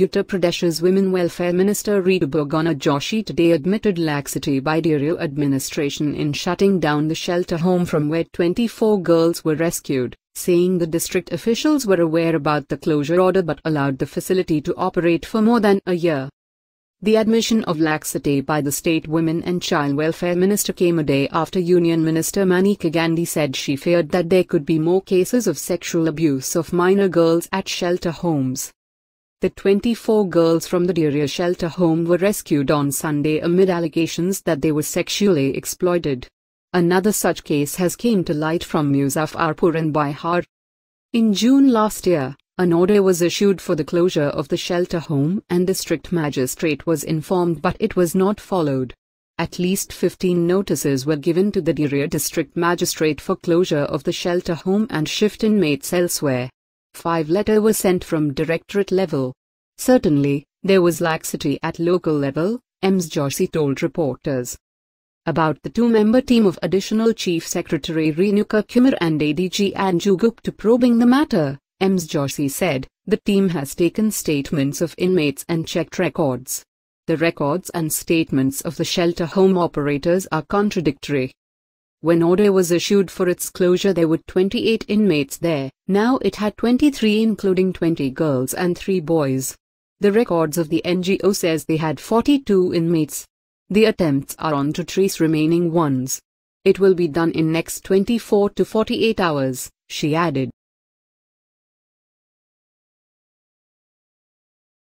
Uttar Pradesh's Women Welfare Minister Rita Bahuguna Joshi today admitted laxity by Deoria administration in shutting down the shelter home from where 24 girls were rescued, saying the district officials were aware about the closure order but allowed the facility to operate for more than a year. The admission of laxity by the state women and child welfare minister came a day after Union Minister Maneka Gandhi said she feared that there could be more cases of sexual abuse of minor girls at shelter homes. The 24 girls from the Deoria shelter home were rescued on Sunday amid allegations that they were sexually exploited. Another such case has came to light from Muzaffarpur and Bihar. In June last year, an order was issued for the closure of the shelter home and district magistrate was informed but it was not followed. At least 15 notices were given to the Deoria district magistrate for closure of the shelter home and shift inmates elsewhere. Five letter were sent from directorate level. Certainly, there was laxity at local level, Ms. Joshi told reporters. About the two-member team of Additional Chief Secretary Renuka Kumar and ADG Anju Gupta probing the matter, Ms. Joshi said, the team has taken statements of inmates and checked records. The records and statements of the shelter home operators are contradictory. When order was issued for its closure there were 28 inmates there, now it had 23 including 20 girls and 3 boys. The records of the NGO says they had 42 inmates. The attempts are on to trace remaining ones. It will be done in next 24 to 48 hours, she added.